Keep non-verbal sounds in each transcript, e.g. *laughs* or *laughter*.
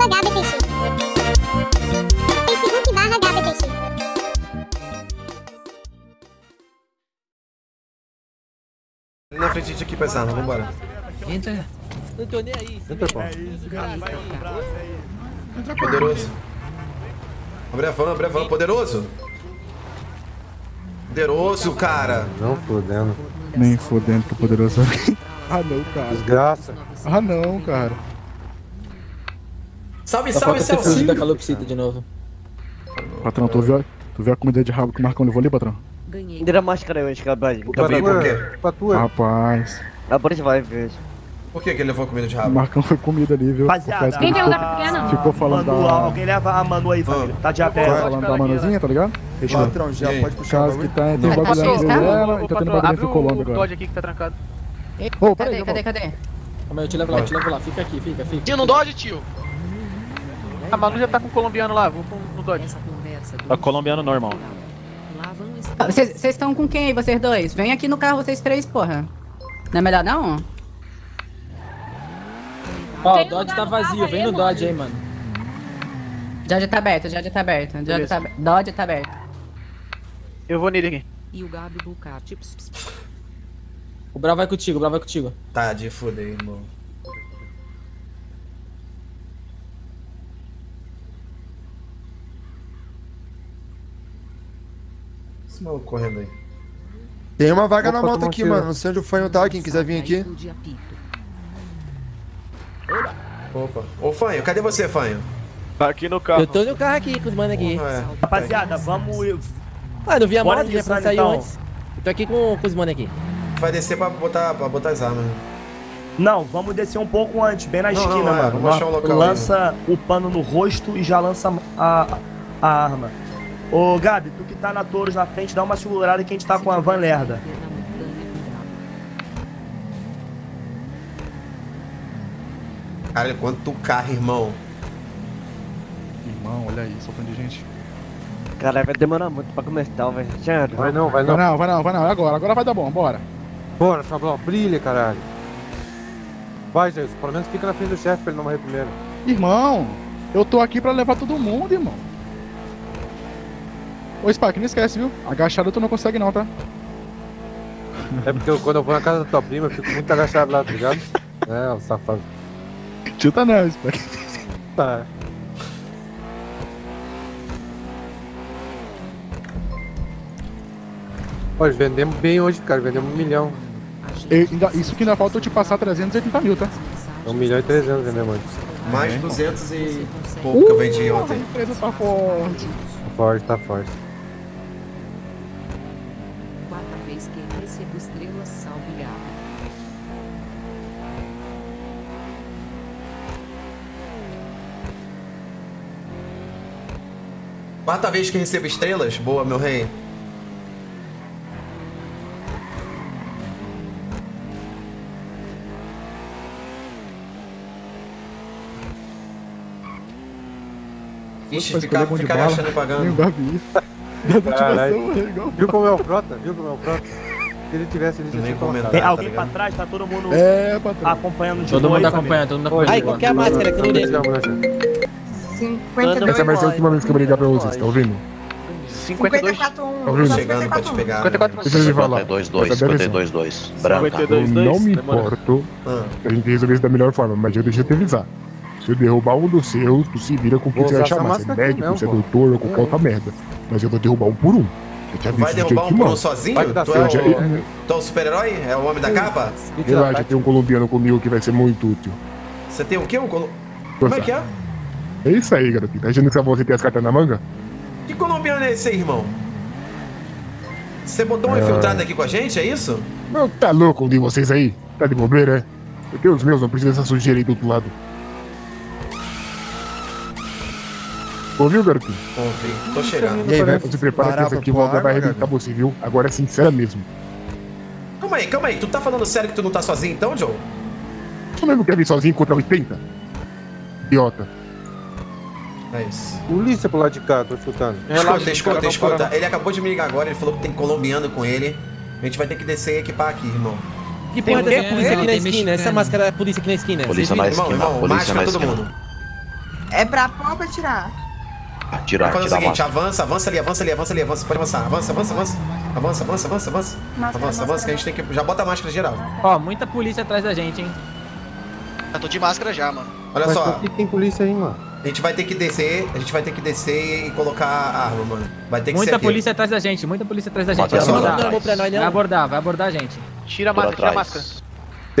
arroba GabiPeixe. Facebook barra. Ali na frente de aqui, paisano, vambora. Entra. Não tô nem aí. Entra, pô. Poderoso. Abre a van, abre a van, poderoso. Poderoso, cara. Não fodendo. Nem fodendo que o poderoso. ah não, cara. Desgraça. Ah não, cara. Salve, Só salve, fugido Celso. da calopsita de novo. Patrão, tu viu, tu viu a comida de rabo que o Marcão levou ali, patrão? Tira a máscara hoje, cabaz. Gabriel, por quê? Pra tu, é. Rapaz, Agora você vai ver. Por que que ele levou comida de o rabo? Marcão foi comida ali, viu? Rapaziada, Quem ficou, veio da pequena? ficou falando Manu, da... alguém leva a Manu aí, família. Tá pé. Ficou falando da manuzinha, tá ligado? Fechou. Patrão, já Ei. pode puxar o Caso que tá, tem um bagulho Posso entre ir? ela e tá tendo bagulho o Colômbia agora. Dodge aqui que tá trancado. Ô, peraí, Cadê, cadê, cadê? Calma aí, eu te levo lá, eu te levo lá. Fica aqui, fica, fica. Tio, não Dodge, tio. A Manu já tá com o colombiano lá, vou com- no Dodge. Tá colombiano normal. Ah, Vocês estão com quem aí, vocês dois? Vem aqui no carro, vocês três, porra. Não é melhor não? Ó, o Dodge tá vazio, vem no Dodge aí, mano. Dodge tá aberto, Dodge tá aberto. Dodge tá, aberto. Dodge tá aberto. Eu vou nele aqui. E o Gabi Bucati. O Brau vai contigo, o Brau vai contigo. Tá de fuder, irmão. Esse maluco correndo aí. Tem uma vaga na Opa, moto tomou aqui, mano. Não sei onde o fanho tá. Quem quiser vir aqui. Opa. Ô, Fanho, cadê você, Fanho? Tá aqui no carro. Eu tô no carro aqui com os mano aqui. Porra, é. Rapaziada, vamos. Ah, não vi a Bora moto, já iniciar, saiu então. antes. Eu tô aqui com, com os mano aqui. Vai descer pra botar, pra botar as armas. né? Não, vamos descer um pouco antes, bem na Não, esquina, não, é, mano. vamos achar um local lança o pano no rosto e já lança a, a arma. Ô, Gabi, tu que tá na Touros na frente, dá uma segurada que a gente tá com a van lerda. Caralho, quanto carro, irmão. Irmão, olha aí, só de gente. Caralho, vai demorar muito pra começar, velho. Sério. Vai não, vai Vai não. não, vai não, vai não, é agora, agora vai dar bom, bora. Bora, Sablão, brilha, caralho. Vai, Jesus, pelo menos fica na frente do chefe pra ele não morrer primeiro. Irmão, eu tô aqui pra levar todo mundo, irmão. Ô, Spark, não esquece, viu? Agachado tu não consegue não, tá? É porque eu- quando eu vou na casa da tua prima, eu fico muito agachado lá, tá ligado? *laughs* É, o safado. Chuta não, Spark. Tá. Olha, vendemos bem hoje, cara. Vendemos um milhão. E ainda- isso que ainda falta eu te passar 380 mil, tá? Um milhão e trezentos vendemos hoje. Mais 200 e pouco que eu vendi ontem. A empresa tá forte. Tá forte, tá forte. Quarta vez que recebo estrelas. Boa, meu rei. Ixi, ficar, ficar gastando e pagando. Viu como é o Frota? Viu como é o Frota? Se ele tivesse ele nem comentado. Tem tá alguém tá pra trás, tá todo mundo é, acompanhando de Todo mundo acompanhando, todo mundo acompanhando. Aí, qualquer máscara que ele 52. Essa é a última vez que eu briguei pra vocês, tá ouvindo? 54 1. 54 1. 52 2. 52 2. Branca. Eu não me importo. Ah. A gente resolver isso da melhor forma, mas eu deixei te avisar. Se eu derrubar um dos seus, tu se vira com o que você vai chamar. Se é médico, se é doutor ou com qualquer é. merda. Mas eu vou derrubar um por um. Vai derrubar um por um sozinho? Tu é, o... tu é o super-herói? É o homem da capa? Relaxa, tem um colombiano comigo que vai ser muito útil. Você tem o quê? Um colo... Como é que é? É isso aí, garotinho. Tá achando que você tem as cartas na manga? Que colombiano é esse aí, irmão? Você botou um É. infiltrado aqui com a gente, é isso? Não, tá louco um de vocês aí? Tá de bobeira, é? Eu tenho os meus, não precisa dessa sujeira aí do outro lado. Ouviu, garotinho? Ouvi, tô chegando. E aí, vai Se prepara que essa aqui pra vai arrebentar você, viu? Agora é sincera mesmo. Calma aí, calma aí. Tu tá falando sério que tu não tá sozinho então, Joe? Tu mesmo quer vir sozinho contra 80? Idiota. É isso. Polícia pro lado de cá, tô escutando. Escuta, escuta, escuta. Ele acabou de me ligar agora, ele falou que tem colombiano com ele. A gente vai ter que descer e equipar aqui, irmão. Que porra dessa polícia aqui na esquina? Essa máscara é polícia aqui na esquina. Polícia Vocês na viram? Irmão, esquina, irmão, polícia máscara na todo esquina. mundo. É pra pôr ou pra tirar? Tirar, Vamos fazer o seguinte, máscara. avança, avança ali, avança ali, avança ali, avança, pode avançar, avança, avança, avança. Avança, avança, avança, avança. Avança, avança, que a gente tem que. Já bota a máscara geral. Ó, muita polícia atrás da gente, hein? Eu tô de máscara já, mano. Olha só, por que tem polícia aí, mano? A gente vai ter que descer, a gente vai ter que descer e colocar a arma, mano. Vai ter que ser Muita aqui. polícia atrás da gente, muita polícia atrás da gente. Vai abordar, vai abordar, vai abordar a gente. Tira a máscara, tira a máscara.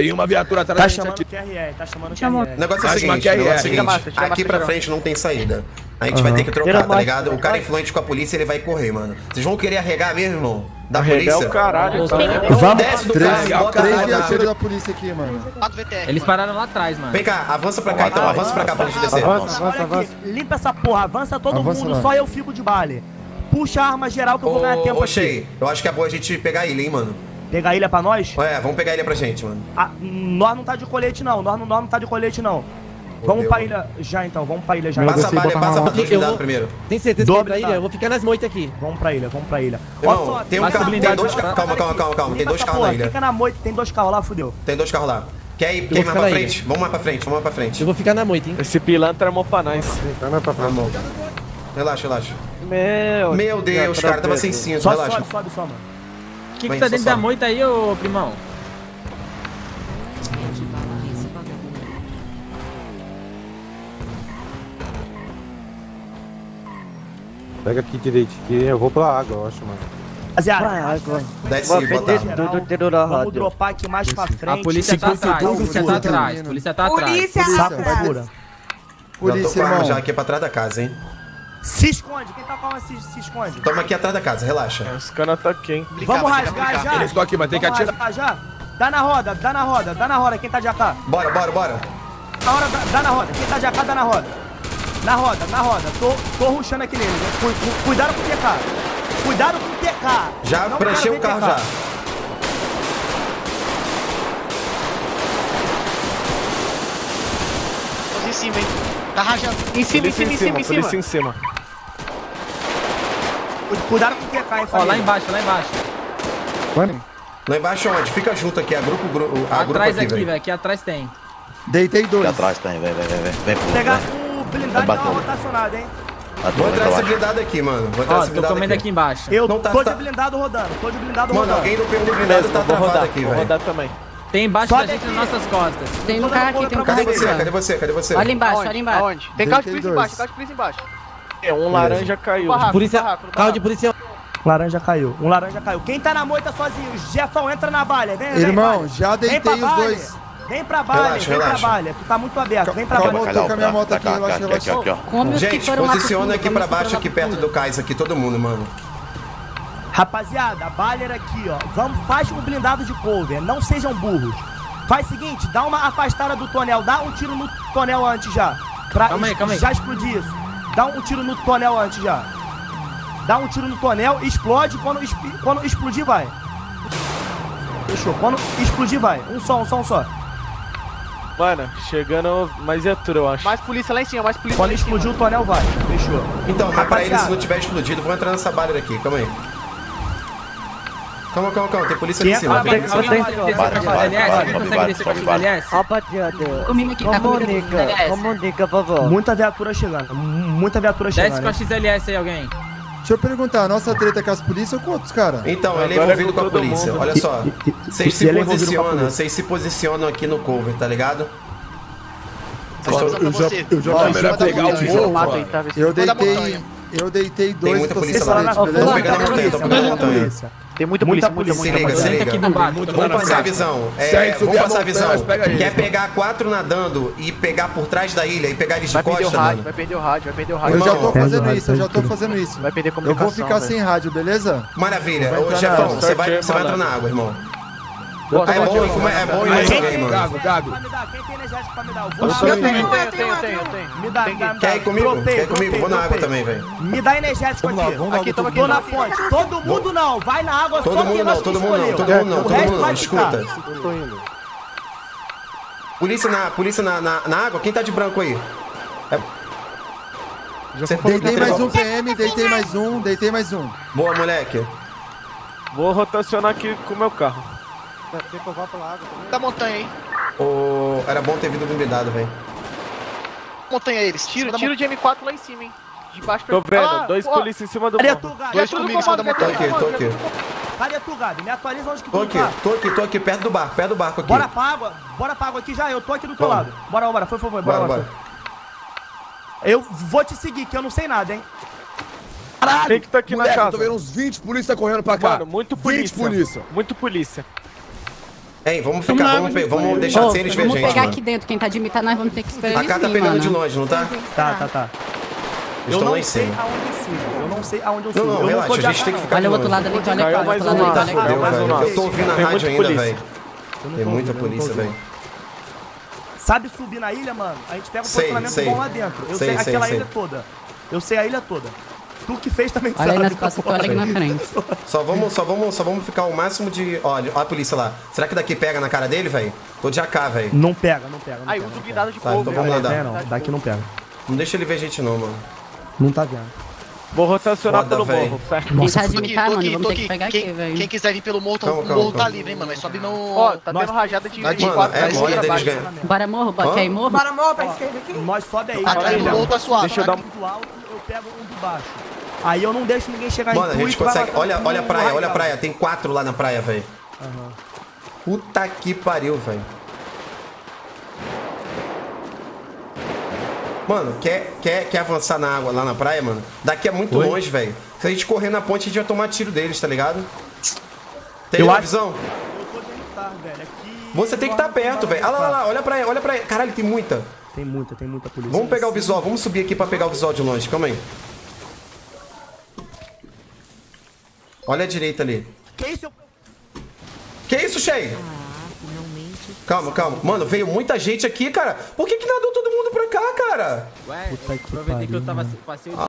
Tem uma viatura atrás Tá da gente chamando aqui. QRE, tá chamando Chamou. O QRE. negócio é o Mais uma seguinte, o negócio é o seguinte, máscara, tira a aqui pra frente não tem saída. A gente vai ter que trocar, tá ligado? O cara influente com a polícia, ele vai correr, mano. Vocês vão querer arregar mesmo, irmão? Da Arregar polícia? o caralho. Vamos, desce do Três, carro três arma. viaturas da polícia aqui, mano. 4 VTR. Eles pararam lá atrás, mano. Vem cá, avança pra cá então, avança pra cá pra gente descer. Avança, avança, avança. aqui, limpa essa porra, avança todo Avança mundo, só eu fico de bale. Puxa a arma geral que eu vou ganhar tempo aqui. Shea, eu acho que é boa a gente pegar ele, hein, mano. Pegar a ilha pra nós? É, vamos pegar ele pra gente, mano. Ah, nós não tá de colete não, nós não, nós não tá de colete não. Vamos Deus. pra ilha já então, vamos pra ilha já. Passa a balha, passa pra todos cuidado primeiro. Tem certeza que é pra ilha? Eu vou ficar nas moitas aqui. Vamos pra ilha, vamos pra ilha. Irmão, Ó só, tem um carro, a tem dois olha carros. Calma, calma, olha calma, calma. Tem dois carros na ilha. Fica na moita, tem dois carros lá, fudeu. Tem dois carros lá. Quer ir, quer ir mais pra frente? Vamos mais pra frente, vamos mais pra frente. vou ficar na moita, hein? Esse pilantra é mó pra nós. Tá. Relaxa, relaxa. Meu. Meu Deus, cara, tava sem cinto, relaxa. sobe, sobe, só, mano. O que, que tá dentro da sobe. moita aí, ô primão? Pega aqui direito, que eu vou pra água, eu acho, mano. Rapaziada, Pra água. Desce e bota da vamos dropar aqui mais pra frente. A polícia tá atrás, a polícia tá atrás, a polícia tá atrás. Polícia Saco, atrás. Polícia, com a arma irmão. já aqui pra trás da casa, hein? Se esconde, quem tá com a arma se, se esconde. Toma aqui atrás da casa, relaxa. Os caras tá aqui, hein? Vamos rasgar já. Eles estão aqui, mas tem que atirar. rasgar já. Dá na roda, dá na roda, dá na roda, quem tá de AK. Bora, bora, bora. Na hora, dá, dá na roda, quem tá de AK, dá na roda. Na roda, na roda, tô, tô ruxando aqui nele. Cu, cu, cuidado com o TK. Cuidado com o TK. Já Não o carro TK. já. Tô em cima, hein? Tá rajando. Em cima, em cima, em cima, em cima. polícia em cima. Cu- Cuidado com o hein, Ó, lá embaixo, lá embaixo. Mano, Lá embaixo onde? Fica junto aqui, a grupo, gru- a grupo Atrás aqui, aqui, velho. velho. Aqui atrás tem. Deitei Aqui dois. atrás tem, vem, vem, vem, vem. Vem, Vou Pegar o blindado e dar uma bateu. rotacionada, hein. Tá Vou entrar tá essa blindada aqui, mano. Vou entrar Ó, essa tô blindada comendo aqui. aqui embaixo. Eu Não, tá- tô tá- de blindado rodando, tô de blindado Mano, rodando. alguém do PM do blindado tá travado aqui, Vou velho. rodar também. Tem embaixo Sobe da gente aqui. nas nossas costas. Tem um carro aqui, tem um Cadê aqui. você? ó. Cadê você? Cadê você? Olha embaixo, olha embaixo. Aonde? Tem carro de polícia embaixo, carro de polícia embaixo. É, um laranja caiu. Barraco, Polícia, barraco, carro de polícia. Laranja caiu, um laranja caiu. Quem tá na moita sozinho? Jefão, entra na balha. Vem, vem, Irmão, vai. já Vem deitei pra os balha. dois. Vem pra balha, Relaxa, vem relaxa. pra balha. Tu tá muito aberto, vem pra Calma, balha. eu tô com a minha moto aqui, relaxa, relaxa. aqui, que Gente, posiciona aqui pra baixo, aqui perto do cais, aqui, todo mundo, mano. Rapaziada, a balha aqui, ó. Vamos, faz um blindado de cover, não sejam burros. Faz o seguinte, dá uma afastada do tonel, dá um tiro no tonel antes já. Pra Calma aí, calma aí. já explodir isso. Dá um tiro no tonel antes já. Dá um tiro no tonel, explode, quando, quando explodir vai. Fechou, quando explodir vai. Um só, um só, um só. Mano, chegando mais viatura, eu acho. Mais polícia lá em cima, mais polícia Quando lá em cima. explodir o tonel vai. Fechou. Então, mas pra ele, se Rapaziada. não tiver explodido, vou entrar nessa balha daqui, calma aí. Calma, calma, calma, tem polícia ali em é cima. pra- Tem- Alguém- consegue descer com a sobe, vai. XLS? Rapaziada, Comigo aqui, tá comunica, comunica, por favor. Muita viatura chegando. mu- Muita viatura Desce chegando. com a? XLS aí, alguém. Deixa eu perguntar, a nossa treta é com as polícias ou com outros, cara? Então, ele é é envolvido com a polícia. Olha só. Vocês se é posicionam, vocês se posicionam aqui no cover, tá ligado? Pra eu já Ó, tô em cima pra da pegar o morro, tá? Eu deitei, eu deitei dois muita pra polícia lá. frente, Tô pegando a montanha, tô pegando a montanha. Tem muita Muita polícia, muita, polícia. Se liga, se Senta aqui liga. Vamos passar a visão. É, vamos passar a visão. pega eles, Quer mano. pegar quatro nadando e pegar por trás da ilha e pegar eles de Vai perder o costa, rádio, mano? vai perder o rádio, vai perder o rádio. Eu já tô fazendo isso, eu já tô fazendo isso. Vai perder Eu comunicação. vou ficar sem rádio, beleza? Maravilha. Ô, Jefão, você vai, entrar na água, irmão. Boa, É boa, bom, ir com- é bom ir Quem mano. Gago, energético Gago. pra me dar? Quem tem energético pra me dar? Eu vou tenho, eu tenho, eu tenho, eu tenho, eu tenho, eu tenho. Me dá, Tem me dá, Quer ir comigo? Dropei, Quer ir comigo? dropei, Vou na água também, velho. Me dá energético Vamos lá, aqui. vamos lá, Aqui, tamo aqui. Tô na fonte. Todo mundo não. Vai na água Todo só mundo quem nós todo mundo não, todo mundo não, todo mundo não. Escuta. Tô indo. Polícia na, polícia na, na, na água? Quem tá de branco aí? Você Deitei mais um PM, deitei mais um, deitei mais um. Boa, moleque. Vou rotacionar aqui com o meu carro. Quer que eu vá pela água também? Da montanha, hein? Ô, era bom ter vindo blindado, velho. montanha eles. Tiro, tiro de M4 lá em cima, hein. De baixo pra Tô vendo, Ah, dois ó, polícia em cima do morro. Dois comigo em cima da comando, Tô montanha. aqui, tô aqui. Cadê tu, Gabi? Me atualiza onde que tu Tô aqui, tá. tô aqui, tô aqui, perto do barco, perto do barco aqui. Bora pra água, bora pra água aqui já, eu tô aqui do teu lado. Bora, bora, foi, foi, foi, bora, Bora. Eu vou te seguir, que eu não sei nada, hein. Caralho! Quem que tá aqui na Moleque, casa? eu tô vendo uns 20 polícia correndo pra cá. Mano, muito 20 polícia. polícia. Muito polícia. Hein, vamos ficar, vamos, pe- vamos deixar Ô, sem eles ver a vamos pegar mano. aqui dentro. Quem tá de imitar, nós vamos ter que esperar A eles cara tá pegando mano. de longe, não tá? Tá, tá, tá. Eles eu estão não lá em sei cima. aonde eu sigo. Eu não sei aonde eu Não, sigo. não, eu relaxa, tô a gente tem que não. ficar Olha o outro lado ali, olha pra mais outro lado lá. ali, olha mais um. Eu tô ouvindo a rádio ainda, velho. Não Tem muita não polícia, velho. Sabe subir na ilha, mano? A gente pega um Sei, posicionamento sei. bom lá dentro. Eu Sei, aquela sei. ilha toda. Eu sei a ilha toda. Tu que fez também Olha aí sabe. nas costas que eu olho aqui na frente. Só vamos, só vamos, só vamos ficar o máximo de. Olha, ó a polícia lá. Será que daqui pega na cara dele, velho? Tô de AK, velho. Não pega, não pega. Não Aí, usa o blindado de Tá, fogo. então vamos andar. pega. É, não, daqui não pega. Não deixa ele ver a gente não, mano. Não tá vendo. Vou rotacionar Foda, pelo velho. morro. Quem tá de Tô aqui, tô aqui, tô aqui. pegar aqui, Quem, quem quiser vir pelo morro, tá- Calma, o calma, morro tá calma. livre, hein, mano. Mas sobe no. Ó, tá Nós- tendo rajada de Mano, M4 Mano, é pra cima mole deles ganhar. Bora morro, bora, Hã? quer ir morro? Bora, morro pra esquerda aqui. Nós sobe aí. Atrás do morro tá suave. Deixa eu dar um- do alto, eu pego um de baixo. Aí eu não deixo ninguém chegar Mano, a em tu gente e tu vai consegue. Olha, olha a praia, olha a praia. Tem quatro lá na praia, velho. Puta que pariu, velho. Mano, quer, quer, quer avançar na água lá na praia, mano? Daqui é muito Oi? longe, velho. Se a gente correr na ponte, a gente vai tomar tiro deles, tá ligado? Tem Eu uma acho- visão? Eu militar, velho. Aqui. Você tem que estar perto, velho. Ah lá, lá, lá, olha a praia, olha a praia. Caralho, tem muita. Tem muita, tem muita polícia. Vamos pegar o visual, vamos subir aqui pra pegar o visual de longe, calma aí. Olha a direita ali. Que isso? Eu... Que isso, Shay? Ah, finalmente. Calma, calma. Mano, veio muita gente aqui, cara. Por que que nadou todo mundo pra cá, cara? Ué, Puta que aproveitei que eu pariu, tava mano. passei o Ah,